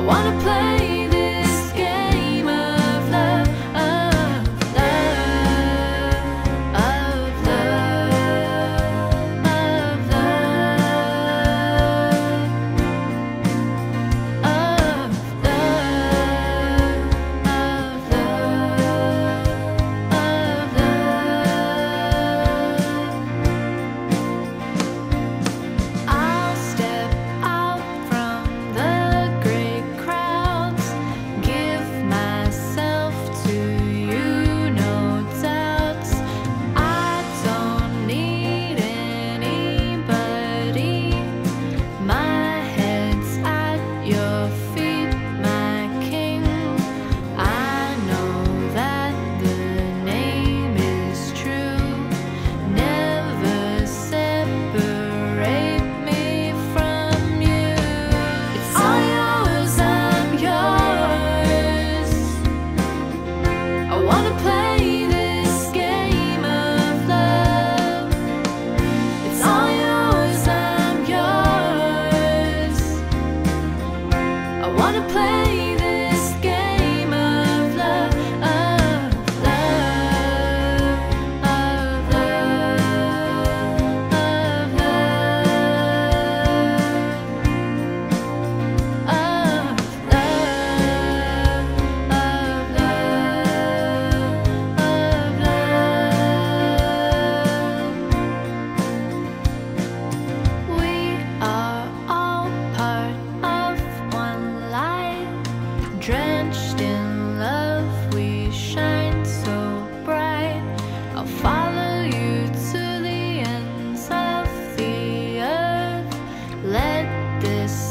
I wanna play wanna this